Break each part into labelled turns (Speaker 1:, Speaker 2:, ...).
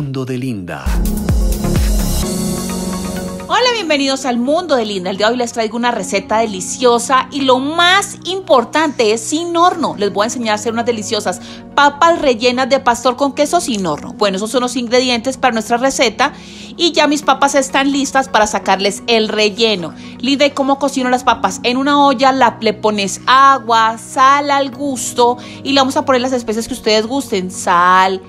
Speaker 1: mundo de Linda.
Speaker 2: Hola, bienvenidos al mundo de Linda. El día de hoy les traigo una receta deliciosa y lo más importante es sin horno. Les voy a enseñar a hacer unas deliciosas papas rellenas de pastor con queso sin horno. Bueno, esos son los ingredientes para nuestra receta y ya mis papas están listas para sacarles el relleno. Linda, ¿y cómo cocino las papas? En una olla la, le pones agua, sal al gusto y le vamos a poner las especies que ustedes gusten. Sal,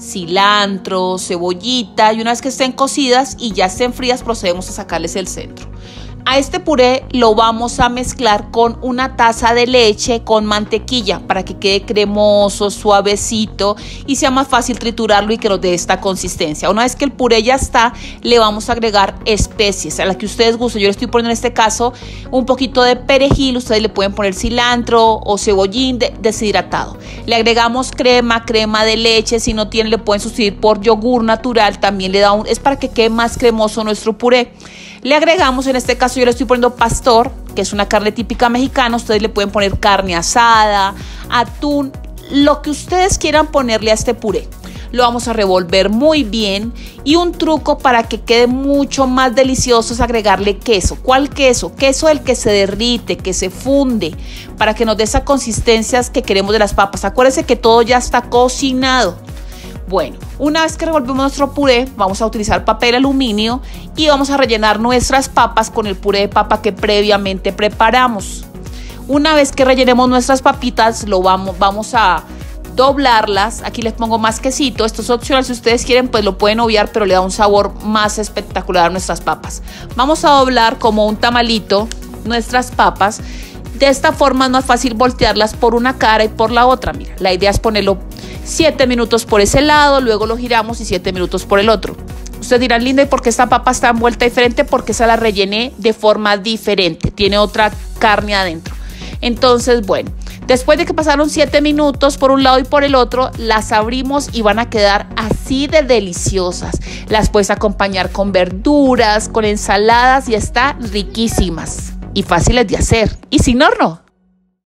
Speaker 2: cilantro, cebollita y una vez que estén cocidas y ya estén frías procedemos a sacarles el centro. A este puré lo vamos a mezclar con una taza de leche con mantequilla para que quede cremoso, suavecito y sea más fácil triturarlo y que nos dé esta consistencia. Una vez que el puré ya está, le vamos a agregar especies a las que ustedes gusten. Yo le estoy poniendo en este caso un poquito de perejil, ustedes le pueden poner cilantro o cebollín deshidratado. Le agregamos crema, crema de leche, si no tienen le pueden sustituir por yogur natural, también le da un, es para que quede más cremoso nuestro puré. Le agregamos, en este caso yo le estoy poniendo pastor, que es una carne típica mexicana. Ustedes le pueden poner carne asada, atún, lo que ustedes quieran ponerle a este puré. Lo vamos a revolver muy bien y un truco para que quede mucho más delicioso es agregarle queso. ¿Cuál queso? Queso el que se derrite, que se funde, para que nos dé esas consistencias que queremos de las papas. Acuérdense que todo ya está cocinado. Bueno, una vez que revolvemos nuestro puré, vamos a utilizar papel aluminio y vamos a rellenar nuestras papas con el puré de papa que previamente preparamos. Una vez que rellenemos nuestras papitas, lo vamos, vamos a doblarlas. Aquí les pongo más quesito. Esto es opcional. Si ustedes quieren, pues lo pueden obviar, pero le da un sabor más espectacular a nuestras papas. Vamos a doblar como un tamalito nuestras papas. De esta forma es más fácil voltearlas por una cara y por la otra. Mira, la idea es ponerlo 7 minutos por ese lado, luego lo giramos y 7 minutos por el otro. Ustedes dirán, linda, ¿y por qué esta papa está envuelta diferente? Porque esa la rellené de forma diferente, tiene otra carne adentro. Entonces, bueno, después de que pasaron 7 minutos por un lado y por el otro, las abrimos y van a quedar así de deliciosas. Las puedes acompañar con verduras, con ensaladas y están riquísimas y fáciles de hacer y sin horno.